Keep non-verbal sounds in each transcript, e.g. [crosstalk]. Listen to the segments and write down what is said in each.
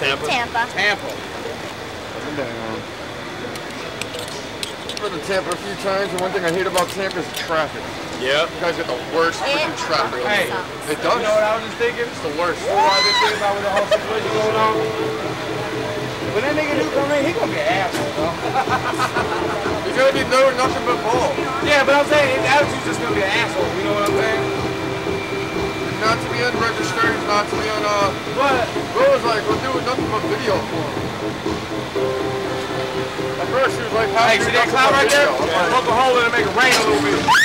Tampa. Tampa. Tampa. I've been to Tampa a few times, and one thing I hate about Tampa is the traffic. Yeah. You guys get the worst freaking It traffic. Hey. It does. You know what I was just thinking? It's the worst. You know what I was just thinking about with the whole situation going on? When that nigga do come in, he gonna be an asshole, though. [laughs] He's gonna be no nothing but ball. yeah, but I'm saying his attitude's just gonna be an asshole. You know what I'm saying? Not to be unregistered, not to be on, uh, But Bro was like, we're doing nothing but video for him. At first was like, how hey, see that cloud right there? like, Poke a hole in it, and make it rain a little bit.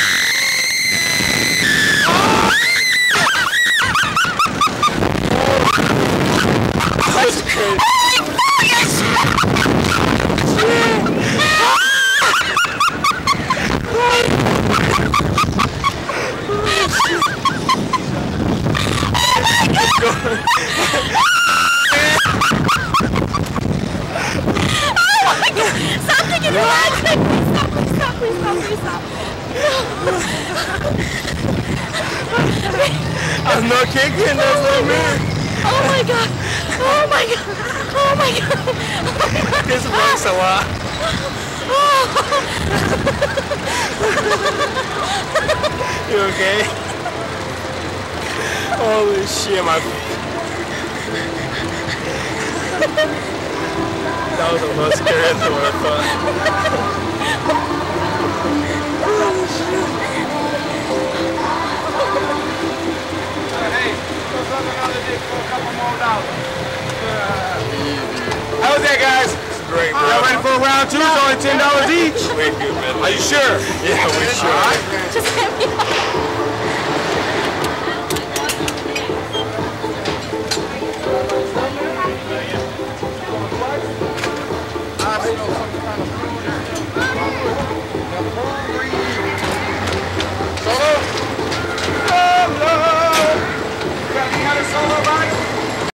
Stop thinking about it. Please stop, please stop, please stop, please stop. I'm not kicking. That's not me. Oh my god. Oh my god. Oh my god. This works a lot. You okay? Holy shit, my. That was the most scary thing I thought. Hey, what's up another dick for a couple more dollars? How was that, guys? Great, bro. Y'all ready for round two? It's only ten dollars each. Way good, man. Are you sure? Yeah, we sure. Just me